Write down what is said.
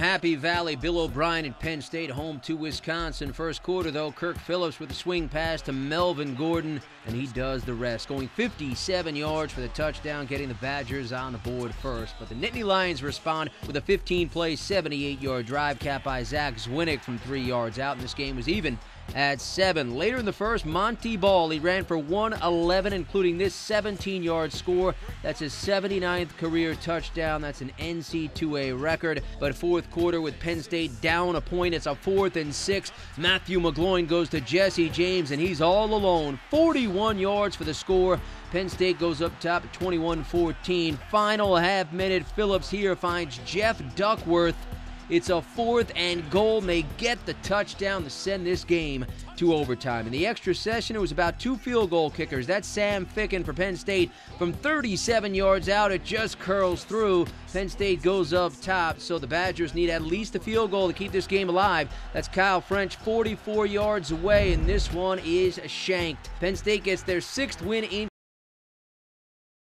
Happy Valley, Bill O'Brien at Penn State, home to Wisconsin. First quarter, though, Curt Phillips with a swing pass to Melvin Gordon, and he does the rest, going 57 yards for the touchdown, getting the Badgers on the board first. But the Nittany Lions respond with a 15 play, 78 yard drive capped by Zach Zwinak from three yards out, and this game was even at seven. Later in the first, Montee Ball, he ran for 111, including this 17 yard score. That's his 79th career touchdown. That's an NCAA record. But fourth quarter with Penn State down a point, it's a fourth and six. Matthew McGloin goes to Jesse James, and he's all alone. 41 yards for the score. Penn State goes up top 21 14. Final half minute, Phillips here finds Jeff Duckworth. It's a fourth and goal, they get the touchdown to send this game to overtime. In the extra session, it was about two field goal kickers. That's Sam Ficken for Penn State. From 37 yards out, it just curls through. Penn State goes up top, so the Badgers need at least a field goal to keep this game alive. That's Kyle French 44 yards away, and this one is shanked. Penn State gets their sixth win in